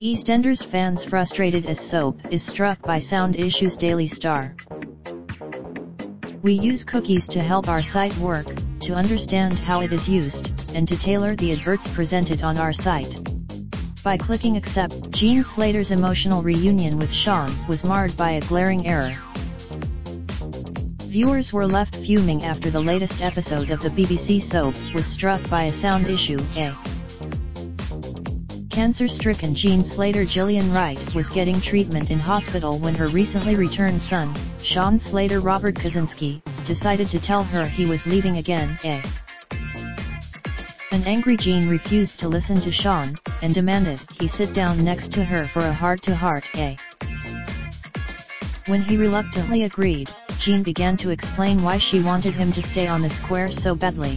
EastEnders fans frustrated as soap is struck by sound issues Daily Star. We use cookies to help our site work, to understand how it is used, and to tailor the adverts presented on our site. By clicking accept, Jean Slater's emotional reunion with Sean was marred by a glaring error. Viewers were left fuming after the latest episode of the BBC soap was struck by a sound issue, a Cancer-stricken Jean Slater Gillian Wright was getting treatment in hospital when her recently returned son, Sean Slater Robert Kazinsky, decided to tell her he was leaving again, a. An angry Jean refused to listen to Sean, and demanded he sit down next to her for a heart-to-heart, a. When he reluctantly agreed, Jean began to explain why she wanted him to stay on the square so badly.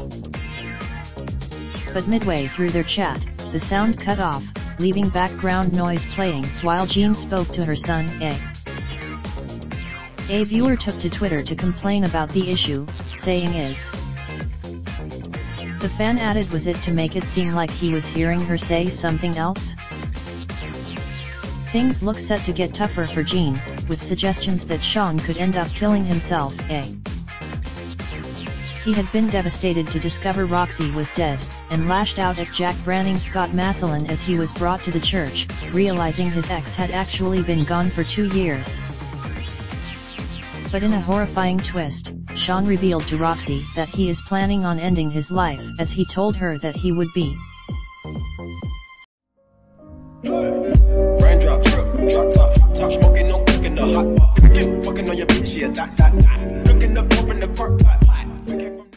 But midway through their chat, the sound cut off, leaving background noise playing while Jean spoke to her son, A. A viewer took to Twitter to complain about the issue, saying is. The fan added was it to make it seem like he was hearing her say something else? Things look set to get tougher for Jean, with suggestions that Sean could end up killing himself, A. He had been devastated to discover Roxy was dead, and lashed out at Jack Branning Scott Maslen as he was brought to the church, realizing his ex had actually been gone for two years. But in a horrifying twist, Sean revealed to Roxy that he is planning on ending his life as he told her that he would be. yeah, dot, dot, dot. Looking up, open the park, pot, pot.